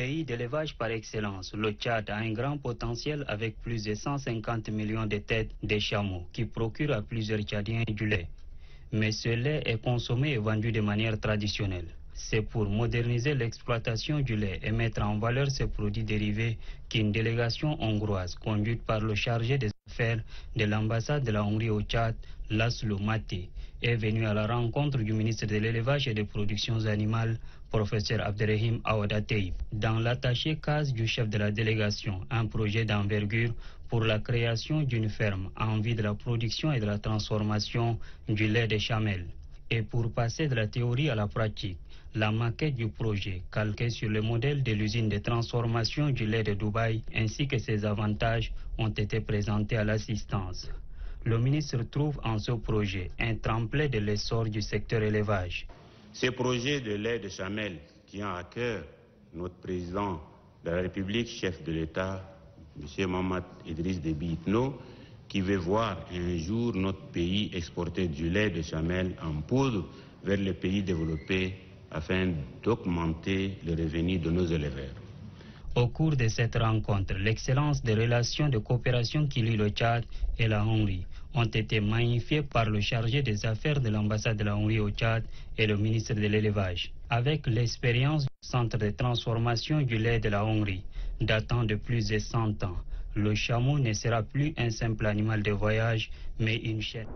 pays d'élevage par excellence, le Tchad a un grand potentiel avec plus de 150 millions de têtes de chameaux qui procurent à plusieurs Tchadiens du lait. Mais ce lait est consommé et vendu de manière traditionnelle. C'est pour moderniser l'exploitation du lait et mettre en valeur ces produits dérivés qu'une délégation hongroise conduite par le chargé des de l'ambassade de la Hongrie au Tchad, Laszlo Mate, est venue à la rencontre du ministre de l'élevage et des productions animales, professeur Abderrahim Awadatei. Dans l'attaché case du chef de la délégation, un projet d'envergure pour la création d'une ferme en vue de la production et de la transformation du lait de chamel. Et pour passer de la théorie à la pratique, la maquette du projet, calquée sur le modèle de l'usine de transformation du lait de Dubaï, ainsi que ses avantages, ont été présentés à l'assistance. Le ministre trouve en ce projet un tremplin de l'essor du secteur élevage. Ce projet de lait de chamel tient à cœur notre président de la République, chef de l'État, M. Mohamed Idriss Déby qui veut voir un jour notre pays exporter du lait de chamel en poudre vers les pays développés afin d'augmenter les revenus de nos éleveurs. Au cours de cette rencontre, l'excellence des relations de coopération qui lient le Tchad et la Hongrie ont été magnifiées par le chargé des affaires de l'ambassade de la Hongrie au Tchad et le ministre de l'élevage. Avec l'expérience du centre de transformation du lait de la Hongrie, datant de plus de 100 ans, le chameau ne sera plus un simple animal de voyage, mais une chaîne.